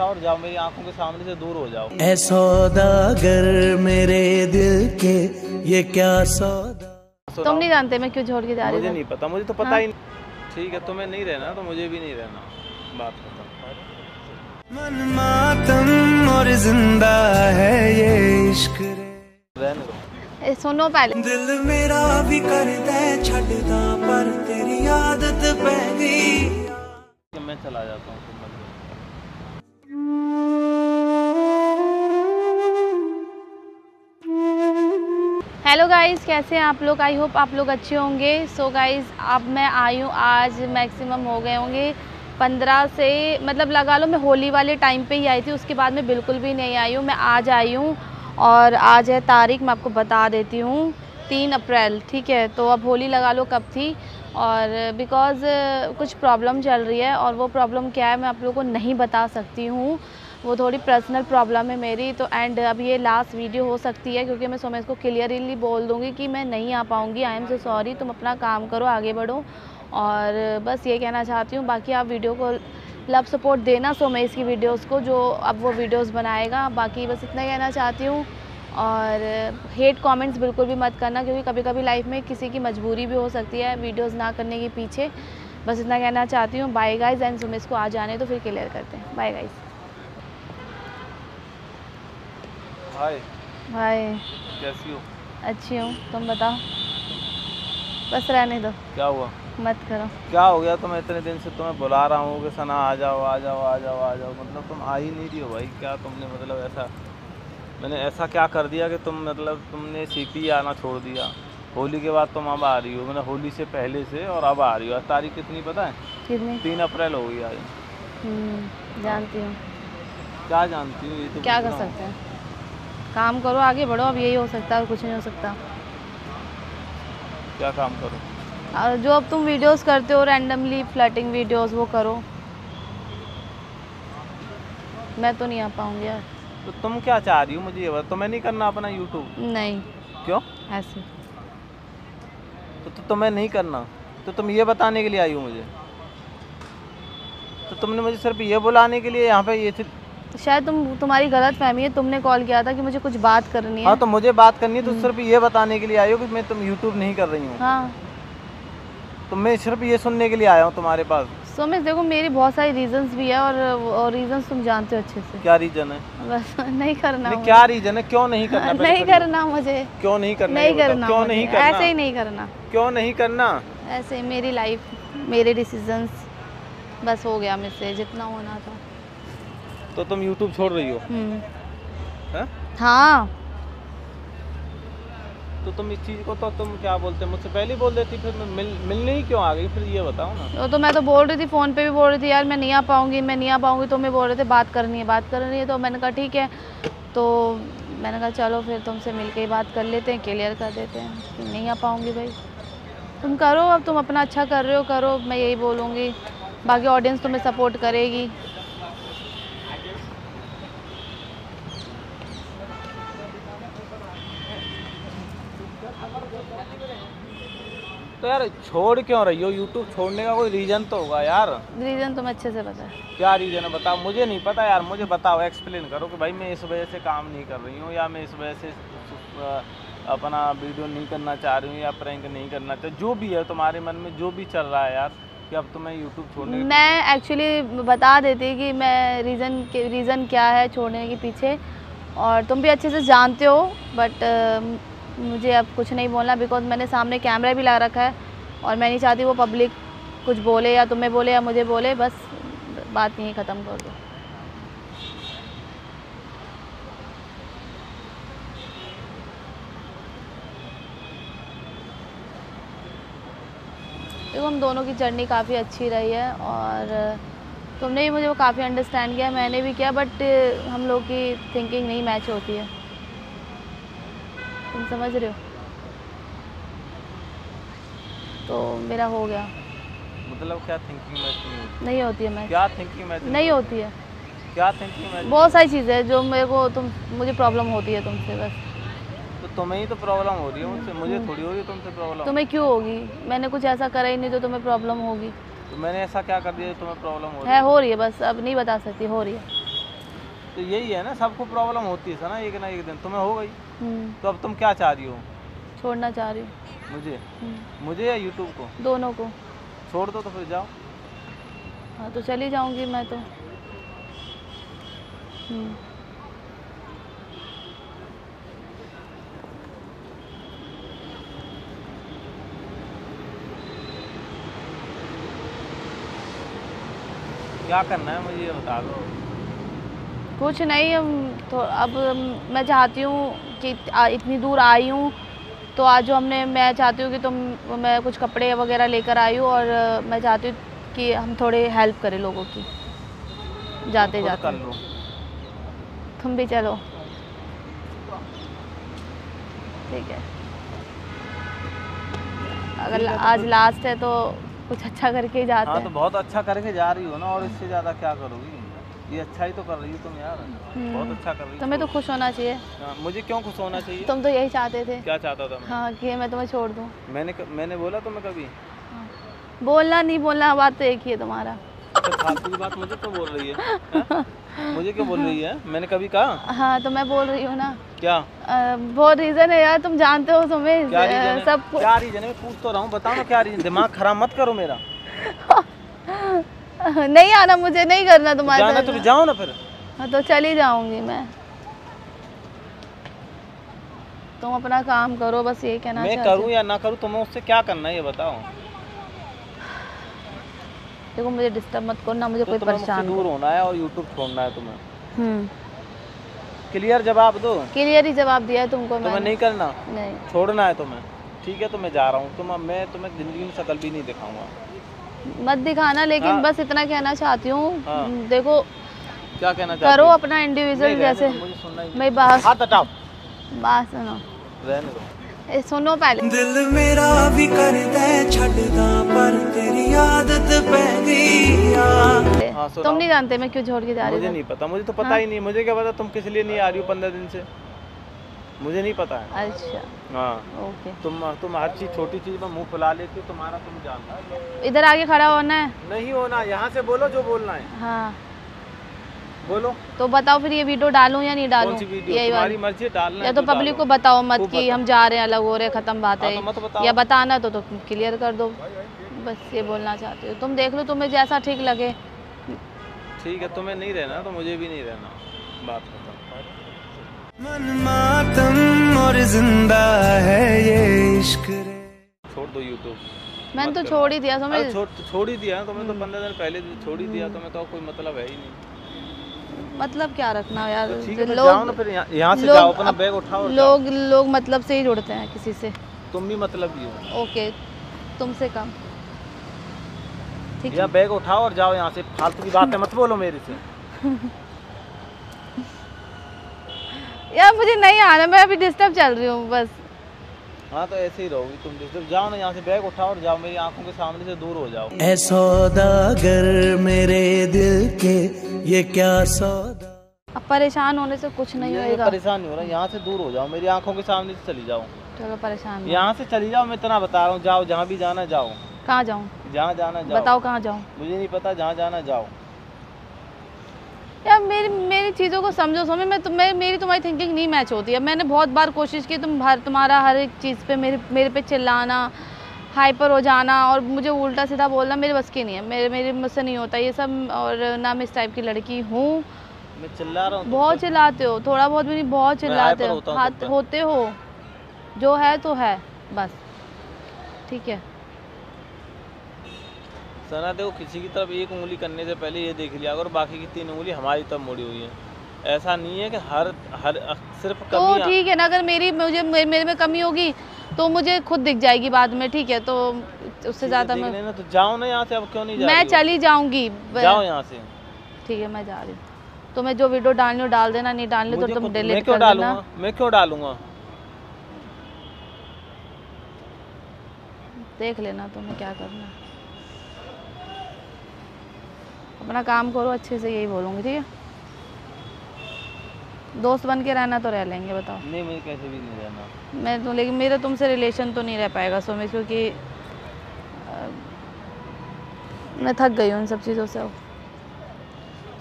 और जाओ मेरी आँखों के सामने से दूर हो जाओ। ऐ सौदागर मेरे दिल के ये क्या सौदा? तुम नहीं जानते मैं क्यों छोड़ के जा रही मुझे नहीं पता मुझे तो पता हाँ। ही। नहीं। ठीक है तुम्हें नहीं रहना तो मुझे भी नहीं रहना। बात खत्म। मन मातम और ज़िंदा है ये इश्क रे। रहने दो। सुनो पहले। दिल मेरा भी करदा है छड़दा पर तेरी आदत पै गई। मैं चला जाता हूँ। हेलो गाइस कैसे हैं आप लोग? आई होप आप लोग अच्छे होंगे। सो गाइस अब मैं आई हूँ। आज मैक्सिमम हो गए होंगे पंद्रह से मतलब लगा लो मैं होली वाले टाइम पे ही आई थी। उसके बाद मैं बिल्कुल भी नहीं आई हूँ। मैं आज आई हूँ और आज है तारीख, मैं आपको बता देती हूँ। तीन अप्रैल, ठीक है? तो अब होली लगा लो कब थी? और बिकॉज़ कुछ प्रॉब्लम चल रही है और वो प्रॉब्लम क्या है मैं आप लोगों को नहीं बता सकती हूँ। वो थोड़ी पर्सनल प्रॉब्लम है मेरी तो एंड अब ये लास्ट वीडियो हो सकती है क्योंकि मैं सो मैं इसको क्लियरली बोल दूँगी कि मैं नहीं आ पाऊँगी। आई एम सो सॉरी तुम अपना काम करो, आगे बढ़ो। और बस ये कहना चाहती हूँ, बाकी आप वीडियो को लव सपोर्ट देना सो मैं इसकी वीडियोस को, जो अब वो वीडियोस बनाएगा। बाकी बस इतना कहना चाहती हूँ। और हेट कमेंट्स बिल्कुल भी मत करना, क्योंकि कभी कभी लाइफ में किसी की मजबूरी भी हो सकती है वीडियोस ना करने के पीछे। बस इतना कहना चाहती हूँ। बाय गाइज़ एंड सुमेश को आ जाने तो फिर क्लियर करते हैं। बाय गाइज़ हाय बाय कैसी हो? अच्छी हूँ। तुम बताओ? बस रहने दो। क्या हुआ? मत करो। क्या हो गया तुम्हें इतने दिन से? तुम्हें बुला रहा हूँ कि सना आ जाओ आ जाओ आ जाओ आ जाओ। मतलब तुम आ ही नहीं रही हो भाई। क्या तुमने मतलब ऐसा मैंने ऐसा क्या कर दिया कि तुम मतलब तुमने सीपी आना छोड़ दिया? होली के बाद तुम अब आ रही हो। मैंने होली से पहले से और अब आ रही हो। आज तारीख कितनी पता है? कितनी? तीन अप्रैल हो गई आज। हम्म, जानती हूँ। क्या जानती हूँ? ये तो क्या कर सकते हैं? काम करो आगे बढ़ो अब यही हो सकता है कुछ नहीं हो सकता। क्या काम करो? और जो अब तुम वीडियोस करते हो रैंडमली फ्लटिंग वीडियोस वो करो। मैं तो नहीं आ पाऊँगी यार। तो तुम क्या चाह रही हो मुझे ये बता तुम्हें नहीं करना अपना यूट्यूब नहीं। क्यों? ऐसे। तो, तो तुम्हें नहीं करना। तो तुम ये बताने के लिए आई हो मुझे। तो तुमने मुझे सिर्फ़ ये बुलाने के लिए यहाँ पे ये थी शायद तुम तुम्हारी गलत फहमी है तुमने कॉल किया था कि मुझे कुछ बात करनी है। हाँ तो मुझे बात करनी है तो सिर्फ़ ये बताने के लिए आई हो कि मैं तुम यूट्यूब नहीं कर रही हूँ। हाँ। तो मैं सिर्फ़ ये सुनने के लिए आया हूँ तुम्हारे पास। सोमेश देखो मेरी बहुत सारी रीजंस भी है और और रीजंस तुम जानते हो अच्छे से। क्या रीजन है? बस नहीं करना नहीं। क्या रीजन है? क्यों नहीं करना नहीं करना मुझे। क्यों नहीं करना नहीं करना क्यों नहीं करना? ऐसे ही नहीं करना। क्यों नहीं करना? ऐसे मेरी लाइफ मेरे डिसीजंस बस हो गया मुझसे जितना होना था। तो तुम यूट्यूब छोड़ रही हो? हम्म। हाँ? तो तुम इस चीज़ को तो तुम क्या बोलते मुझसे पहले बोल देती फिर मैं मिल मिलने ही क्यों आ गई? फिर ये बताओ ना। वो तो मैं तो बोल रही थी फ़ोन पे भी बोल रही थी यार मैं नहीं आ पाऊँगी मैं नहीं आ पाऊँगी तो मैं बोल रहे थे बात करनी है बात करनी है। तो मैंने कहा ठीक है। तो मैंने कहा चलो फिर तुमसे मिल के ही बात कर लेते हैं क्लियर कर देते हैं। कि नहीं आ पाऊँगी भाई। तुम करो अब तुम अपना अच्छा कर रहे हो करो मैं यही बोलूँगी। बाकी ऑडियंस तुम्हें सपोर्ट करेगी। तो यार छोड़ क्यों रही हो? यूट्यूब छोड़ने का कोई रीजन तो होगा यार। रीज़न तुम्हें अच्छे से पता है। क्या रीजन है? बताओ। मुझे नहीं पता यार। मुझे बताओ। एक्सप्लेन करो कि भाई मैं इस वजह से काम नहीं कर रही हूँ या मैं इस वजह से अपना वीडियो नहीं करना चाह रही हूँ या प्रैंक नहीं करना चाह जो भी है तुम्हारे मन में जो भी चल रहा है यार कि अब तुम्हें यूट्यूब छोड़ने मैं एक्चुअली बता देती कि मैं रीज़न रीज़न क्या है छोड़ने के पीछे। और तुम भी अच्छे से जानते हो बट मुझे अब कुछ नहीं बोलना बिकॉज़ मैंने सामने कैमरा भी ला रखा है और मैं नहीं चाहती वो पब्लिक कुछ बोले या तुम्हें बोले या मुझे बोले, बस बात यहीं ख़त्म कर दो। देखो, हम दोनों की जर्नी काफ़ी अच्छी रही है और तुमने भी मुझे वो काफ़ी अंडरस्टैंड किया, मैंने भी किया बट हम लोग की थिंकिंग नहीं मैच होती है। तुम समझ रहे हो? तो मेरा हो गया। मतलब क्या थिंकिंग मैच नहीं होती है मैच क्या थिंकिंग मैच नहीं होती है। क्या थिंकिंग मैच बहुत सारी चीज़ें हैं जो मेरे को तुम मुझे प्रॉब्लम होती है तुमसे बस। तो तुम्हें ही तो प्रॉब्लम हो रही है मुझसे। मुझे थोड़ी हो रही है तुमसे प्रॉब्लम तुम्हें क्यों होगी? मैंने कुछ ऐसा करा ही नहीं जो तुम्हें प्रॉब्लम होगी। तो मैंने ऐसा क्या कर दिया तुम्हें प्रॉब्लम हो रही है हो? रही है बस। अब नहीं बता सकती हो रही है। तो यही है ना सबको प्रॉब्लम होती है सना एक ना एक दिन। तुम्हें हो गई। हम्म, तो अब तुम क्या चाह रही हो? छोड़ना चाह रही हूँ। मुझे? हम्म, मुझे या यूट्यूब को? दोनों को। छोड़ दो तो फिर जाओ। हाँ तो चली जाऊँगी मैं तो। हम्म, क्या करना है मुझे ये बता दो। कुछ नहीं हम तो अब मैं चाहती हूँ कि इतनी दूर आई हूँ तो आज जो हमने मैं चाहती हूँ कि तुम मैं कुछ कपड़े वगैरह लेकर आई हूँ और मैं चाहती हूँ कि हम थोड़े हेल्प करें लोगों की। जाते जाते तुम भी चलो। ठीक है। अगर तो आज लास्ट है तो कुछ अच्छा करके जाते हाँ तो बहुत अच्छा करके जा रही हो ना और इससे ज़्यादा क्या करोगी? ये अच्छा ही तो कर रही हो तुम यार। हम्म। बहुत अच्छा कर रही हो। तुम्हें तो खुश होना चाहिए। हाँ, मुझे क्यों खुश होना चाहिए? तुम तो यही चाहते थे। क्या चाहता था मैं? हाँ कि मैं तुम्हें छोड़ दूँ। मैंने मैंने बोला तुम्हें कभी? बोलना नहीं बोलना बात तो एक ही है तुम्हारा। अच्छा फालतू की बात मुझे क्यों बोल रही है? हाँ? मुझे क्यों बोल रही है? मैंने कभी कहा? हाँ तो मैं बोल रही हूँ ना। क्या? अ, बहुत रीज़न है यार तुम जानते हो तुम्हें क्या रीजन सब क्या रीजन है? पूछ तो रहा हूँ बताओ ना क्या रीजन दिमाग खराब मत करो मेरा। नहीं आना मुझे नहीं करना तुम्हारे जाना तो जाओ ना फिर। हाँ तो चली जाऊँगी मैं। तुम अपना काम करो बस यही कहना मैं करूँ या ना करूँ तुम्हें उससे क्या करना है ये बताओ। देखो मुझे डिस्टर्ब मत करो ना मुझे तो कोई परेशान दूर होना है और यूट्यूब छोड़ना है तुम्हें। हम्म। क्लियर जवाब दो। क्लियर ही जवाब दिया है तुमको तुम्हें मैंने। नहीं करना? नहीं। छोड़ना है तुम्हें। ठीक है तो मैं जा रहा हूँ। तुम मैं तुम्हें ज़िंदगी में शक्ल भी नहीं दिखाऊँगा। मत दिखाना लेकिन हाँ। बस इतना कहना चाहती हूँ। हाँ। देखो क्या कहना चाहती करो अपना इंडिविजुअल जैसे। मैं बाहर हाथ हटाओ। बात सुनो। सुनो पहले। दिल मेरा भी करदा छड़दा पर तेरी आदत पै गई हाँ, तुम नहीं जानते मैं क्यों छोड़ के जा रही मुझे नहीं पता मुझे तो पता हाँ। ही नहीं मुझे क्या पता तुम किस लिए नहीं आ रही हो पंद्रह दिन से। मुझे नहीं पता है। अच्छा। हाँ। ओके। तुम तुम हर चीज़ छोटी चीज़ में मुँह फुला लेती हो तुम्हारा तुम जानना इधर आके खड़ा होना है? नहीं होना यहाँ से बोलो जो बोलना है। हाँ। बोलो। तो बताओ फिर ये वीडियो डालूं या नहीं डालूं? यही तुम्हारी मर्ज़ी डालना या है तो पब्लिक को बताओ मत कि हम जा रहे हैं अलग हो रहे हैं खत्म बात। हाँ, है तो या बताना तो तो क्लियर कर दो। बस ये बोलना चाहती हो। तुम देख लो तुम्हें जैसा ठीक लगे। ठीक है तुम्हें नहीं रहना तो मुझे भी नहीं रहना। बात खत्म। मन मातम और ज़िंदा है ये इश्क रे। छोड़ दो यूट्यूब मैंने तो छोड़ ही दिया समझ अरे छोड़ छोड़ ही दिया है तुम्हें तो पंद्रह दिन पहले छोड़ ही दिया तुम्हें तो कोई मतलब है ही नहीं। मतलब क्या रखना यार? तो ठीक है तो लोग जाओ ना फिर यहाँ यहाँ से जाओ अपना बैग उठाओ लोग लोग मतलब से ही जुड़ते हैं किसी से। तुम भी मतलब ही हो। ओके तुमसे कम। ठीक है। बैग उठाओ और जाओ यहाँ से। फालतू की बातें मत बोलो मेरे से। यार मुझे नहीं आना मैं अभी डिस्टर्ब चल रही हूँ बस। हाँ तो ऐसे ही रहोगी तुम डिस्टर्ब जाओ ना यहाँ से बैग उठाओ और जाओ मेरी आँखों के सामने से दूर हो जाओ। ए सौदागर मेरे दिल के ये क्या सौदा? अब परेशान होने से कुछ नहीं ये होएगा। परेशान नहीं हो रहा यहाँ से दूर हो जाओ मेरी आँखों के सामने से चली जाओ। चलो परेशान यहाँ से चली जाओ मैं इतना बता रहा हूँ जाओ जहाँ भी जाना जाओ। कहाँ जाऊँ? जहाँ जाना जाओ। बताओ कहाँ जाऊँ? मुझे नहीं पता जहाँ जाना जाओ। यार मेरी मेरी चीज़ों को समझो समझ। मैं तुम्हें मेरी तुम्हारी थिंकिंग नहीं मैच होती। है मैंने बहुत बार कोशिश की तुम हर तुम्हारा हर एक चीज़ पे मेरे मेरे पे चिल्लाना हाइपर हो जाना और मुझे उल्टा सीधा बोलना मेरे बस की नहीं है। मेरे मेरे मुझसे नहीं होता ये सब और ना मैं इस टाइप की लड़की हूँ। मैं चिल्ला रहा हूँ बहुत चिल्लाते हो। थोड़ा बहुत भी नहीं बहुत चिल्लाते हो। हाथ होते हो। जो है तो है बस। ठीक है। सना देखो किसी की तरफ़ एक उंगली करने से पहले ये देख लिया अगर बाकी की तीन उंगली हमारी तरफ़ मुड़ी हुई है। ऐसा नहीं है कि हर हर सिर्फ़ तो ठीक है ना अगर मेरी मुझे मेरे मेरे में कमी होगी तो मुझे खुद दिख जाएगी बाद में ठीक है तो उससे ज़्यादा मैं ना तो जाओ ना यहाँ से अब क्यों नहीं जा मैं चली जाऊँगी जाओ यहाँ से। ठीक है मैं जा रही हूँ। तो मैं जो वीडियो डालनी हो डाल देना नहीं डालनी तो तुम डिलीट कर देना। डालूँगा मैं क्यों डालूँगा? देख लेना तुम्हें क्या करना है। अपना काम करो अच्छे से यही बोलूँगी ठीक है? दोस्त बन के रहना तो रह लेंगे बताओ। नहीं मुझे कैसे भी नहीं रहना। मैं तो लेकिन मेरा तुमसे रिलेशन तो नहीं रह पाएगा सो में क्योंकि अ, मैं थक गई हूँ इन सब चीज़ों से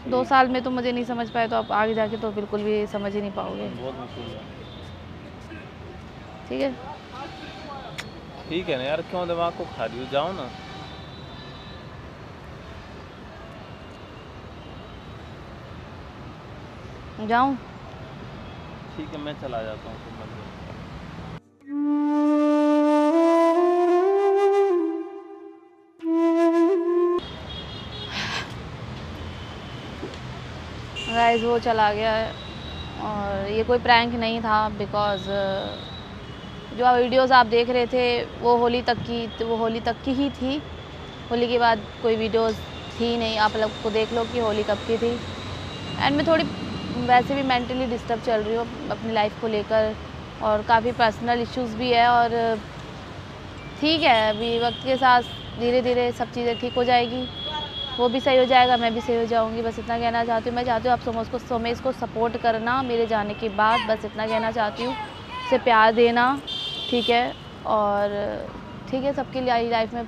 दो साल में तो मुझे नहीं समझ पाए तो आप आगे जाके तो बिल्कुल भी समझ ही नहीं पाओगे। ठीक है? ठीक है ना यार क्यों दिमाग को खा रही हो? जाओ ना। जाऊँ? ठीक है मैं चला जाता हूँ मत गाइस वो चला गया है। और ये कोई प्रैंक नहीं था बिकॉज़ जो आप वीडियोस आप देख रहे थे वो होली तक की तो वो होली तक की ही थी। होली के बाद कोई वीडियोस थी नहीं। आप लोग को देख लो कि होली कब की थी। एंड मैं थोड़ी वैसे भी मेंटली डिस्टर्ब चल रही हूँ अपनी लाइफ को लेकर और काफ़ी पर्सनल इश्यूज़ भी है और, ठीक है, अभी वक्त के साथ धीरे धीरे सब चीज़ें ठीक हो जाएगी। वो भी सही हो जाएगा, मैं भी सही हो जाऊँगी, बस इतना कहना चाहती हूँ। मैं चाहती हूँ आप सोमेश को सोमेश को सपोर्ट करना मेरे जाने के बाद, बस इतना कहना चाहती हूँ। उसे प्यार देना, ठीक है, और, ठीक है, सबके लिए लाइफ में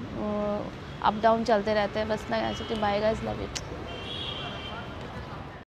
अप डाउन चलते रहते हैं। बस इतना कहना चाहती हूँ बाय गाइस लव यू